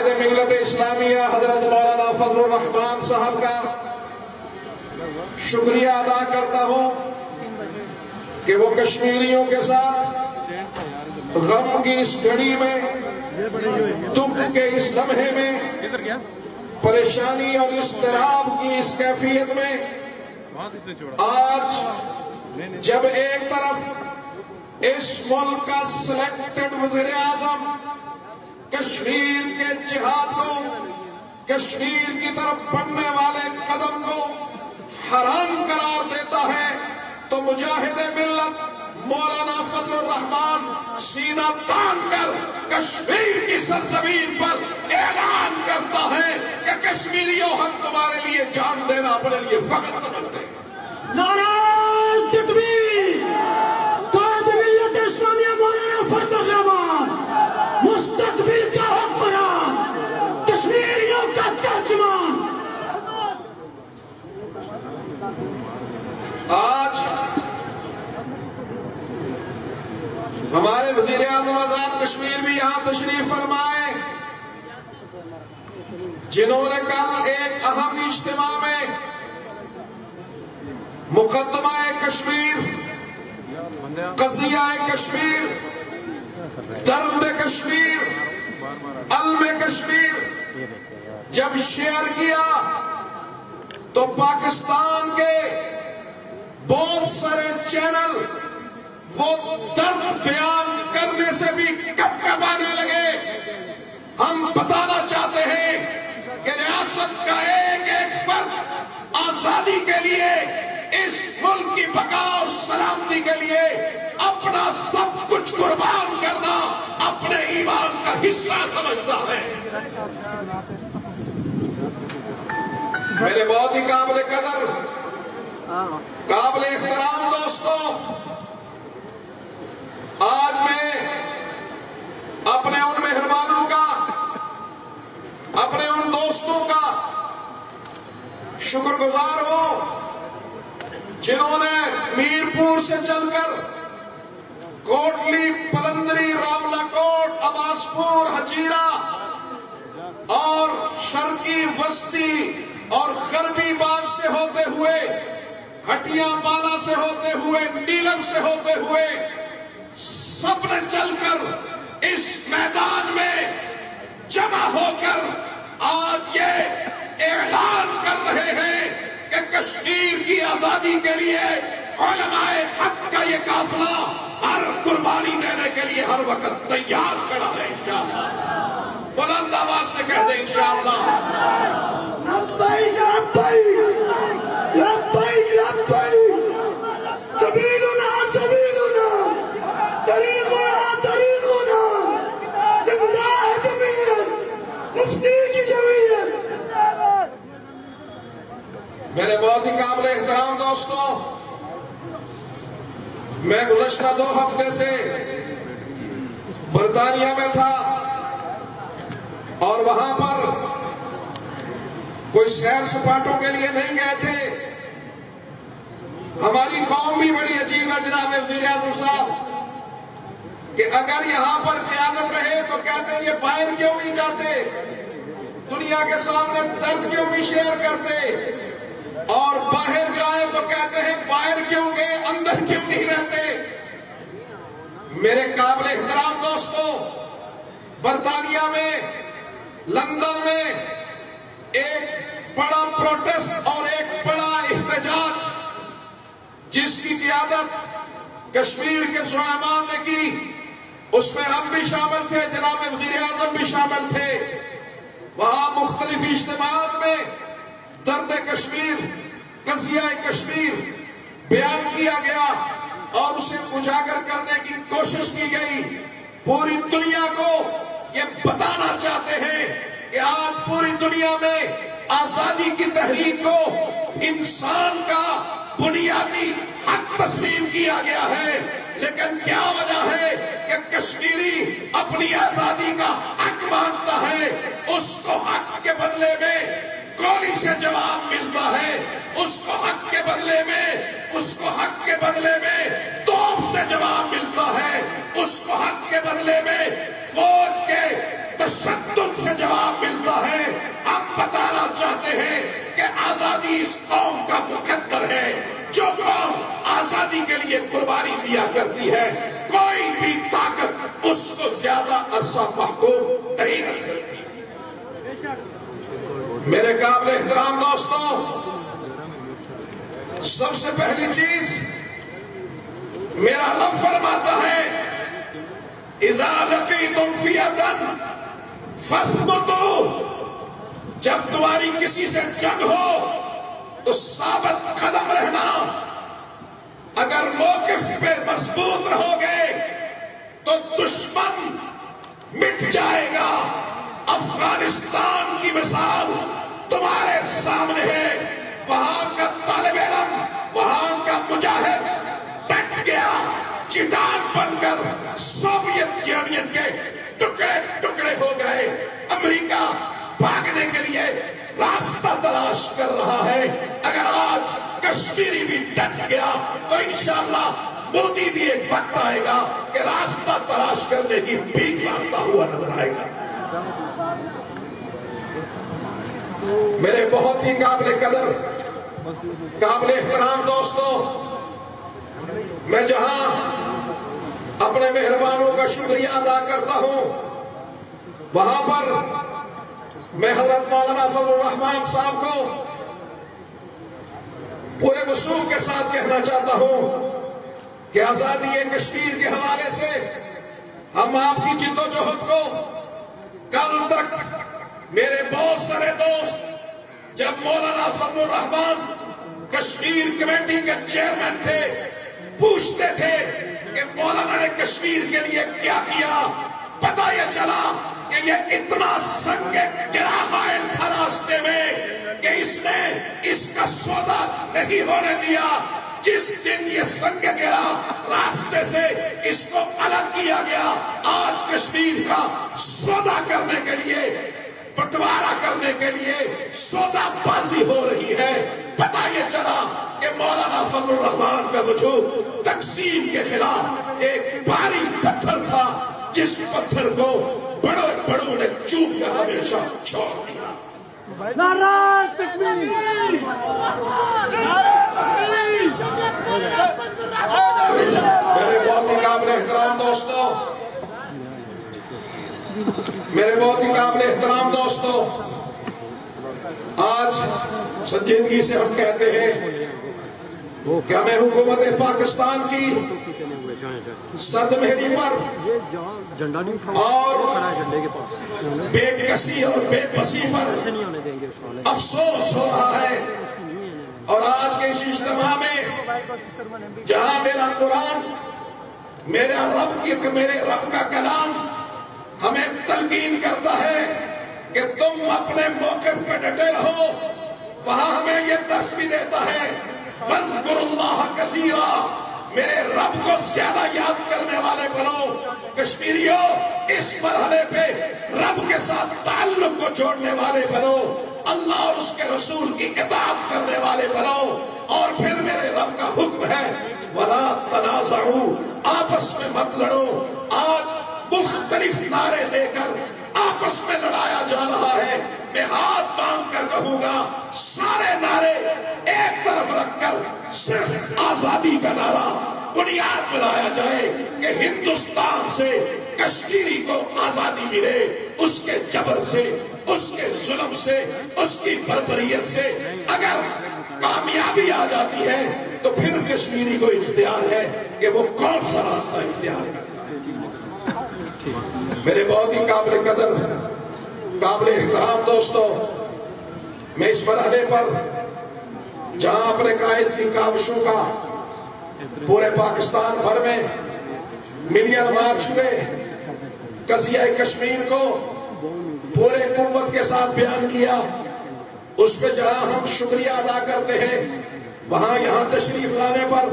कायद मिलत इस्लामिया हज़रत मौलाना फजल रहमान साहब का शुक्रिया अदा करता हूँ कि वो कश्मीरियों के साथ गम की इस घड़ी में दुख के इस लम्हे में, परेशानी और इस तराब की इस कैफियत में आज जब एक तरफ़ इस मुल्क का सिलेक्टेड वज़ीर आज़म कश्मीर के जिहाद को कश्मीर की तरफ़ बढ़ने वाले कदम को हराम करार देता है तो मुजाहिद मिल्लत मौलाना फजल रहमान सीना तान कर कश्मीर की सरजमीन पर ऐलान करता है कि कश्मीरियों हम तुम्हारे लिए जान देना अपने लिए फख्र समझते हैं नारायण तकबीर कायद मिल्लत इस्लामिया मौलाना फजल रहमान मुस्तकबिल का हुक्मरान कश्मीरियों का तर्जमान आज हमारे वज़ीर आज़म कश्मीर भी यहाँ तशरीफ़ फरमाए, जिन्होंने कल एक अहम इज्तम में मुकदमा कश्मीर, कजिया कश्मीर, दर्द कश्मीर, अलम कश्मीर जब शेयर किया तो पाकिस्तान के बहुत सारे चैनल वो दर्द बयान करने से भी कब कब आने लगे? हम बताना चाहते हैं कि रियासत का एक एक फर्द आज़ादी के लिए, इस मुल्क की बका और सलामती के लिए अपना सब कुछ कुर्बान करना अपने ईमान का हिस्सा समझता है। मेरे बहुत ही काबिल कदर, काबिल इख्तराम दोस्तों आज मैं अपने उन मेहरबानों का, अपने उन दोस्तों का शुक्रगुजार हूँ, जिन्होंने मीरपुर से चलकर कोटली, पलंदरी, रामलाकोट, अबासपुर, हजीरा और शर्की, वस्ती और गर्मी बाग से होते हुए, हटिया बाला से होते हुए, नीलम से होते हुए सबने चलकर इस मैदान में जमा होकर आज ये ऐलान कर रहे हैं कि कश्मीर की आज़ादी के लिए हक का ये काफिला हर कुर्बानी देने के लिए हर वक्त तैयार खड़ा है इंशाअल्लाह बुलंद आवाज़ से कह दे लब्बैक लब्बैक लब्बैक सबीलुना सबीलुना तरीकुना तरीकुना ज़िंदा है जमीयत मुफ्ती की जमीयत मेरे बहुत ही काबिल एहतराम दोस्तों। मैं गुजशत दो हफ़्ते से बरतानिया में था और वहाँ पर कोई सैर सपाटों के लिए नहीं गए थे। हमारी कौम भी बड़ी अजीब है, जनाब वज़ीर आज़म साहब, कि अगर यहाँ पर क्यादत रहे तो कहते ये बाहर क्यों नहीं जाते? दुनिया के सामने दर्द क्यों नहीं शेयर करते? और बाहर जाए तो कहते हैं, बाहर क्यों गए? अंदर क्यों नहीं रहते? मेरे काबिल एहतराम दोस्तों, बरतानिया में, लंदन में एक बड़ा प्रोटेस्ट और एक बड़ा एहतजाज जिसकी क्यादत कश्मीर के सुलेमान ने की। उसमें हम भी शामिल थे, जनाब वज़ीर आज़म भी शामिल थे। वहाँ मुख्तलिफ़ इज्तमात में दर्द कश्मीर, कजिया कश्मीर, बयान किया गया और उसे उजागर करने की कोशिश की गई। पूरी दुनिया को ये बताना चाहते हैं कि आज पूरी दुनिया में आज़ादी की तहरीक को इंसान का बुनियादी हक तस्लीम किया गया है। लेकिन क्या वजह है कि कश्मीरी अपनी आज़ादी का हक मानता है? उसको हक के बदले में गोली से जवाब मिलता है। उसको हक के बदले में, उसको हक के बदले में तोप से जवाब मिलता है। उसको हक के बदले में फौज के तशद से जवाब मिलता है। हम बताना चाहते हैं कि आज़ादी इस कौम का मुकद्दर है। जो कौम आज़ादी के लिए कुर्बानी दिया करती है, कोई भी ताकत उसको ज़्यादा अरसा महकूम नहीं रख सकती। मेरे काबिल एहतराम दोस्तों, सबसे पहली चीज़ मेरा रब फरमाता है, इजालकी तुम फियतन फसमतो जब तुम्हारी किसी से जंग हो तो साबित कदम रहना। अगर मौकफ पे मज़बूत रहोगे तो दुश्मन मिट जाएगा। अफ़गानिस्तान की मिसाल तुम्हारे सामने है। वहाँ का तालब इलम, वहाँ का मुजाहिद डट गया चिटान बनकर सोवियत यूनियन के टुकड़े टुकड़े हो गए। अमेरिका भागने के लिए रास्ता तलाश कर रहा है। अगर आज कश्मीरी भी डट गया तो इंशाल्लाह मोदी भी एक वक्त आएगा कि रास्ता तलाश करने की भीख माँगता हुआ नज़र आएगा। मेरे बहुत ही काबिल कदर, काबिल एहतराम दोस्तों, मैं जहाँ अपने मेहरबानों का शुक्रिया अदा करता हूँ, वहाँ पर मैं हज़रत मौलाना फजल रहमान साहब को पूरे वसूल के साथ कहना चाहता हूँ कि आज़ादी कश्मीर के हवाले से हम आपकी जिद्दोजहद को कल तक मेरे बहुत सारे दोस्त जब मौलाना फजल रहमान कश्मीर कमेटी के चेयरमैन थे, पूछते थे कि मौलाना ने कश्मीर के लिए क्या किया, पता यह चला कि ये इतना संग गिरा था रास्ते में कि इसने इसका सौदा नहीं होने दिया। जिस दिन ये संग गिरा रास्ते से इसको अलग किया गया, आज कश्मीर का सौदा करने के लिए बंटवारा करने के लिए सौदाबाजी हो रही है। पता ये चला कि मौलाना फजल रहमान का वजूद तकसीम के खिलाफ एक भारी पत्थर था जिस पत्थर को बड़े बड़ों ने चूप कर हमेशा छोड़ दिया। मेरे बहुत ही काबिल एहतराम दोस्तों मेरे बहुत ही काबिल एहतराम दोस्तों, आज संजीदगी से हम कहते हैं कि हमें हुकूमत पाकिस्तान की सद मेहरी पर और बेकसी और बेबसी पर अफसोस हो रहा है। और आज के इस इज्तम में जहाँ मेरा कुरान, मेरा रब की, मेरे रब का कलाम हमें तलकीन करता है कि तुम अपने मौके पर डटे रहो। वहाँ हमें यह दस भी देता है, वज़कुरुल्लाह कसीरा, मेरे रब को ज़्यादा याद करने वाले बनो। कश्मीरियों, इस मरहले पे रब के साथ ताल्लुक को जोड़ने वाले बनो। अल्लाह और उसके रसूल की इताअत करने वाले बनो। और फिर मेरे रब का हुक्म है, वला तनाजाऊ, आपस में मत लड़ो। मुख्तलिफ़ नारे लेकर आपस में लड़ाया जा रहा है। मैं हाथ बाँध कर कहूँगा, सारे नारे एक तरफ़ रखकर सिर्फ़ आज़ादी का नारा बुनियाद बनाया जाए कि हिंदुस्तान से कश्मीरी को आज़ादी मिले, उसके जबर से, उसके जुल्म से, उसकी बरबरीत से। अगर कामयाबी आ जाती है तो फिर कश्मीरी को इख्तियार है कि वो कौन सा रास्ता इख्तियार करता है मेरे बहुत ही काबिल कदर, काबिल एहतराम दोस्तों, मैं इस मरहले पर, जहाँ अपने कायद की काविशों का पूरे पाकिस्तान भर में मिलियन मार्च हुए कजिया कश्मीर को पूरे कुत के साथ बयान किया, उस पर जहाँ हम शुक्रिया अदा करते हैं, वहाँ यहाँ तशरीफ़ लाने पर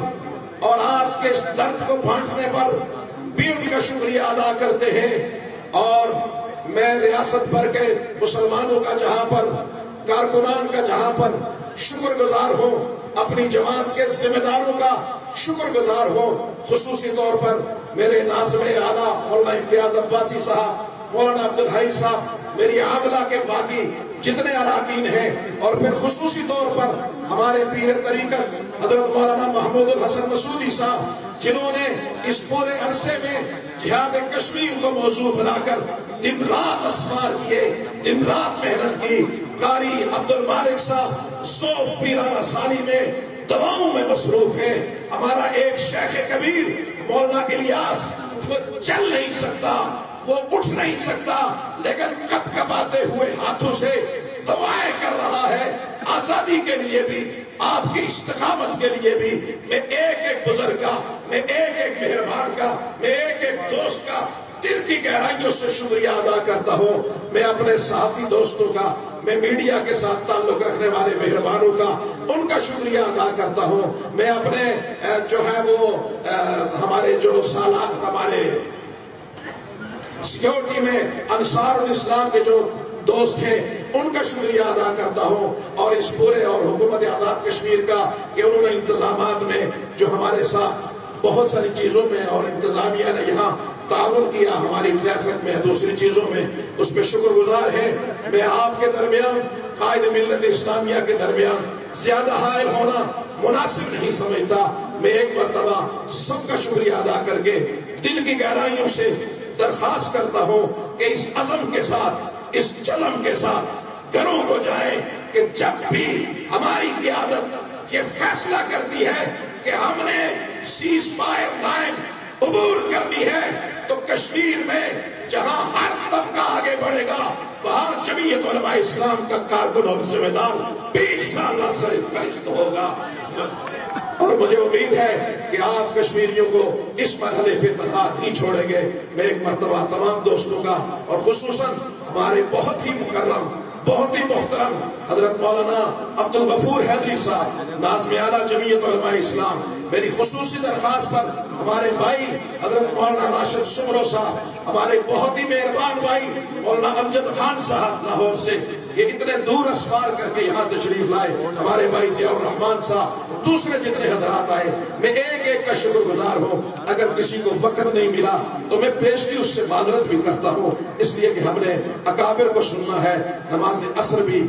और आज के इस दर्द को बांटने पर भी उनका शुक्रिया अदा करते हैं। और मैं रियासत भर के मुसलमानों का जहाँ पर, कारकुनान का जहाँ पर शुक्रगुजार हूँ, अपनी जमात के जिम्मेदारों का शुक्रगुजार हूँ। खसूसी तौर पर मेरे नाजम आला मौलाना इम्तियाज़ अब्बासी साहब, मौलाना अब्दुल हई साहब, मेरी आमला के बाकी जितने अरकान हैं, और फिर खसूसी तौर पर हमारे पीर तरीकत हज़रत मौलाना महमूद हसन मसूदी साहब जिन्होंने इस पूरे अरसे में जिहाद कश्मीर को मौजू बनाकर दिन रात असफार किए, दिन रात मेहनत की। कारी अब्दुल मालिक साहब सौ पीराना साली में दवाओं में मसरूफ है। हमारा एक शेख कबीर, मौलाना इलियास, वो चल नहीं सकता, वो उठ नहीं सकता, लेकिन कप कपाते हुए हाथों से दवाएँ कर रहा है, आज़ादी के लिए भी आपकी इस्तकामत के लिए भी मैं एक एक बुज़ुर्ग का, मैं एक एक मेहरबान का, मैं एक एक दोस्त का दिल की गहराइयों से शुक्रिया अदा करता हूँ। मैं अपने साथी दोस्तों का, मैं मीडिया के साथ ताल्लुक रखने वाले मेहरबानों का उनका शुक्रिया अदा करता हूँ। मैं अपने जो है वो हमारे जो सालात, हमारे सिक्योरिटी में अंसार इस्लाम के जो दोस्त हैं, उनका शुक्रिया अदा करता हूँ और इस पूरे और हुकूमत आज़ाद कश्मीर का कि उन्होंने इंतज़ाम में जो हमारे साथ बहुत सारी चीज़ों में और इंतजामिया ने यहाँ ताउन किया, हमारी ट्रैफ़िक में, दूसरी चीज़ों में, उसमें शुक्रगुजार है। मैं आपके दरमियान, कायद मिलत इस्लामिया के दरमियान ज़्यादा हायल होना मुनासिब नहीं समझता। मैं एक मरतबा सबका शुक्रिया अदा करके दिल की गहराइयों से दरखास्त करता हूँ कि इस अजम के साथ इस जलम के साथ घरों को जाए कि जब भी हमारी क्यादत ये फैसला करती है कि हमने सीज फायर लाइन अबूर करनी है तो कश्मीर में जहाँ हर तबका आगे बढ़ेगा, वहाँ जमीयत इस्लाम का कारकुन और जिम्मेदार बीस साल फरिश्त होगा। मुझे उम्मीद है कि आप कश्मीरियों को इस मरहले पे तनहा नहीं छोड़ेंगे। मैं एक मरतबा तमाम दोस्तों का और खसूस हमारे बहुत ही मुकर्रम, बहुत ही मोहतरम हज़रत मौलाना अब्दुल गफूर हैदरी साहब, नाजम आला जमीयत इस्लाम, मेरी खसूसी दरखास्त पर हमारे भाई हज़रत मौलाना राशिद सुमरो साहब, हमारे बहुत ही मेहरबान भाई मौलाना अमजद खान साहब लाहौर से ये इतने दूर असफार करके यहाँ तशरीफ़ लाए हमारे भाई जियाउर रहमान साहब, दूसरे जितने हजरात आए, मैं एक एक का शुक्र गुजार हूँ। अगर किसी को वक्त नहीं मिला तो मैं पेश की उससे माजरत भी करता हूँ। इसलिए कि हमने अकाबिर को सुनना है नमाज़ असर भी